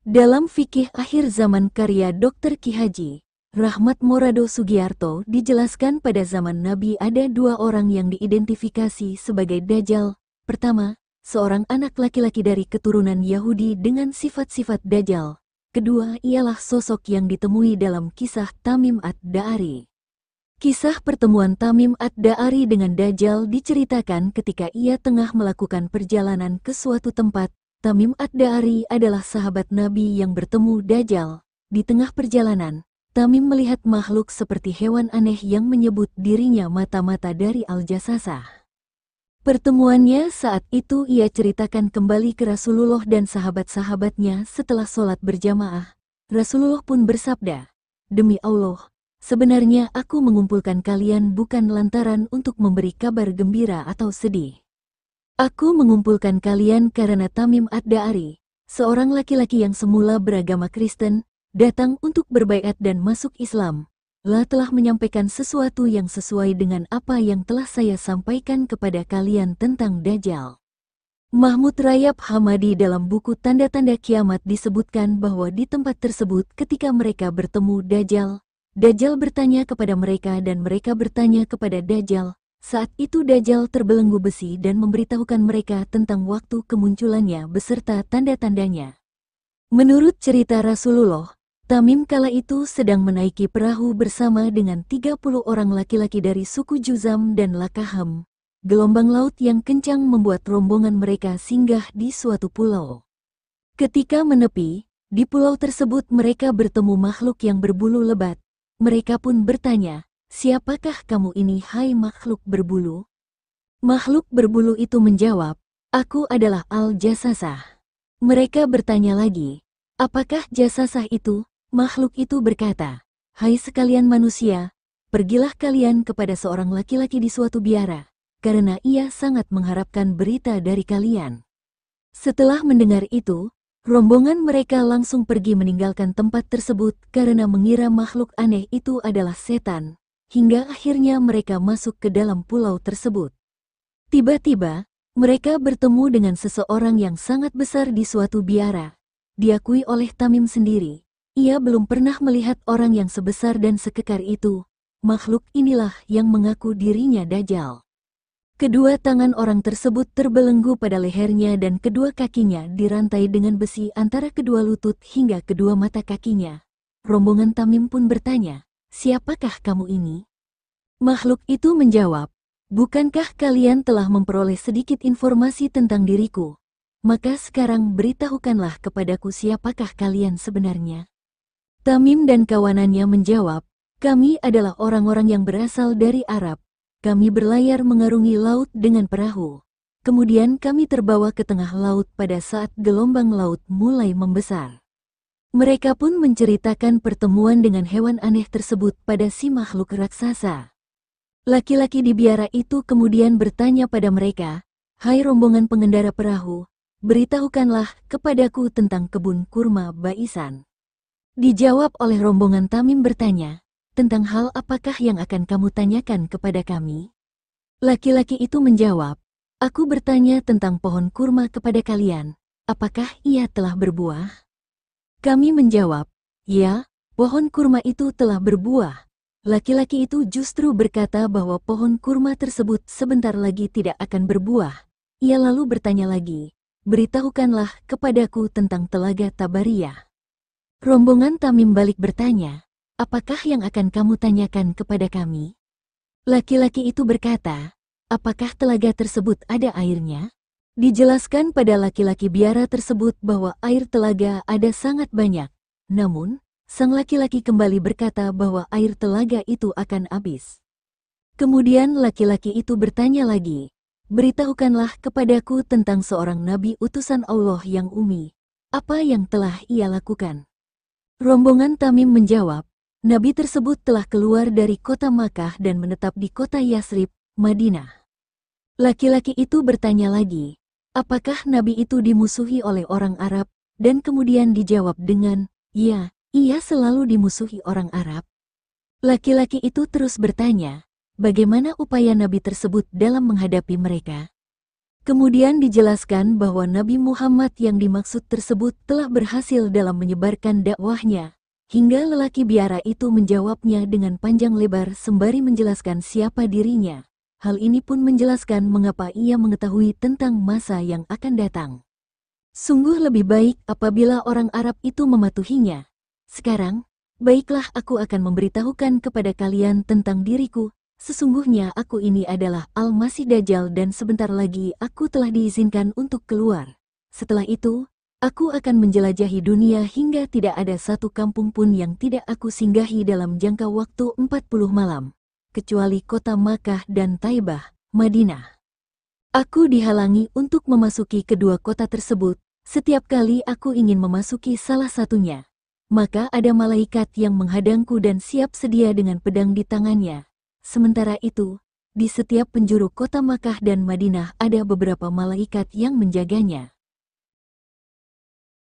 Dalam fikih akhir zaman karya Dr. Ki Haji, Rahmat Morado Sugiarto dijelaskan pada zaman Nabi ada dua orang yang diidentifikasi sebagai Dajjal. Pertama, seorang anak laki-laki dari keturunan Yahudi dengan sifat-sifat Dajjal. Kedua ialah sosok yang ditemui dalam kisah Tamim Ad-Da'ari. Kisah pertemuan Tamim Ad-Da'ari dengan Dajjal diceritakan ketika ia tengah melakukan perjalanan ke suatu tempat Tamim Ad-Da'ari adalah sahabat Nabi yang bertemu Dajjal. Di tengah perjalanan, Tamim melihat makhluk seperti hewan aneh yang menyebut dirinya mata-mata dari Al-Jasasah. Pertemuannya saat itu ia ceritakan kembali ke Rasulullah dan sahabat-sahabatnya setelah sholat berjamaah. Rasulullah pun bersabda, Demi Allah, sebenarnya aku mengumpulkan kalian bukan lantaran untuk memberi kabar gembira atau sedih. Aku mengumpulkan kalian karena Tamim Ad-Da'ari, seorang laki-laki yang semula beragama Kristen, datang untuk berbaikat dan masuk Islam. La telah menyampaikan sesuatu yang sesuai dengan apa yang telah saya sampaikan kepada kalian tentang Dajjal. Mahmud Rayab Hamadi dalam buku Tanda-Tanda Kiamat disebutkan bahwa di tempat tersebut ketika mereka bertemu Dajjal, Dajjal bertanya kepada mereka dan mereka bertanya kepada Dajjal, saat itu Dajjal terbelenggu besi dan memberitahukan mereka tentang waktu kemunculannya beserta tanda-tandanya. Menurut cerita Rasulullah, Tamim kala itu sedang menaiki perahu bersama dengan 30 orang laki-laki dari suku Juzam dan Lakaham. Gelombang laut yang kencang membuat rombongan mereka singgah di suatu pulau. Ketika menepi, di pulau tersebut mereka bertemu makhluk yang berbulu lebat. Mereka pun bertanya, Siapakah kamu ini hai makhluk berbulu? Makhluk berbulu itu menjawab, Aku adalah Al-Jasasah. Mereka bertanya lagi, Apakah Jasasah itu? Makhluk itu berkata, Hai sekalian manusia, pergilah kalian kepada seorang laki-laki di suatu biara, karena ia sangat mengharapkan berita dari kalian. Setelah mendengar itu, rombongan mereka langsung pergi meninggalkan tempat tersebut karena mengira makhluk aneh itu adalah setan hingga akhirnya mereka masuk ke dalam pulau tersebut. Tiba-tiba, mereka bertemu dengan seseorang yang sangat besar di suatu biara. Diakui oleh Tamim sendiri, ia belum pernah melihat orang yang sebesar dan sekekar itu. Makhluk inilah yang mengaku dirinya Dajjal. Kedua tangan orang tersebut terbelenggu pada lehernya dan kedua kakinya dirantai dengan besi antara kedua lutut hingga kedua mata kakinya. Rombongan Tamim pun bertanya, siapakah kamu ini? Makhluk itu menjawab, Bukankah kalian telah memperoleh sedikit informasi tentang diriku? Maka sekarang beritahukanlah kepadaku siapakah kalian sebenarnya. Tamim dan kawanannya menjawab, kami adalah orang-orang yang berasal dari Arab. Kami berlayar mengarungi laut dengan perahu. Kemudian kami terbawa ke tengah laut pada saat gelombang laut mulai membesar. Mereka pun menceritakan pertemuan dengan hewan aneh tersebut pada si makhluk raksasa. Laki-laki di biara itu kemudian bertanya pada mereka, Hai rombongan pengendara perahu, beritahukanlah kepadaku tentang kebun kurma Baisan. Dijawab oleh rombongan Tamim bertanya, tentang hal apakah yang akan kamu tanyakan kepada kami? Laki-laki itu menjawab, Aku bertanya tentang pohon kurma kepada kalian, apakah ia telah berbuah? Kami menjawab, Ya, pohon kurma itu telah berbuah. Laki-laki itu justru berkata bahwa pohon kurma tersebut sebentar lagi tidak akan berbuah. Ia lalu bertanya lagi, beritahukanlah kepadaku tentang telaga Tabariyah. Rombongan Tamim balik bertanya, apakah yang akan kamu tanyakan kepada kami? Laki-laki itu berkata, apakah telaga tersebut ada airnya? Dijelaskan pada laki-laki biara tersebut bahwa air telaga ada sangat banyak. Namun, sang laki-laki kembali berkata bahwa air telaga itu akan habis. Kemudian laki-laki itu bertanya lagi, Beritahukanlah kepadaku tentang seorang nabi utusan Allah yang umi. Apa yang telah ia lakukan? Rombongan Tamim menjawab, Nabi tersebut telah keluar dari kota Makkah dan menetap di kota Yasrib, Madinah. Laki-laki itu bertanya lagi, Apakah Nabi itu dimusuhi oleh orang Arab? Dan kemudian dijawab dengan, Ya, ia selalu dimusuhi orang Arab. Laki-laki itu terus bertanya, bagaimana upaya Nabi tersebut dalam menghadapi mereka? Kemudian dijelaskan bahwa Nabi Muhammad yang dimaksud tersebut telah berhasil dalam menyebarkan dakwahnya, hingga lelaki biara itu menjawabnya dengan panjang lebar sembari menjelaskan siapa dirinya. Hal ini pun menjelaskan mengapa ia mengetahui tentang masa yang akan datang. Sungguh lebih baik apabila orang Arab itu mematuhinya. Sekarang, baiklah aku akan memberitahukan kepada kalian tentang diriku, Sesungguhnya aku ini adalah Al-Masih Dajjal dan sebentar lagi aku telah diizinkan untuk keluar. Setelah itu, aku akan menjelajahi dunia hingga tidak ada satu kampung pun yang tidak aku singgahi dalam jangka waktu 40 malam, kecuali kota Makkah dan Taibah, Madinah. Aku dihalangi untuk memasuki kedua kota tersebut, setiap kali aku ingin memasuki salah satunya. Maka ada malaikat yang menghadangku dan siap sedia dengan pedang di tangannya Sementara itu, di setiap penjuru kota Makkah dan Madinah ada beberapa malaikat yang menjaganya.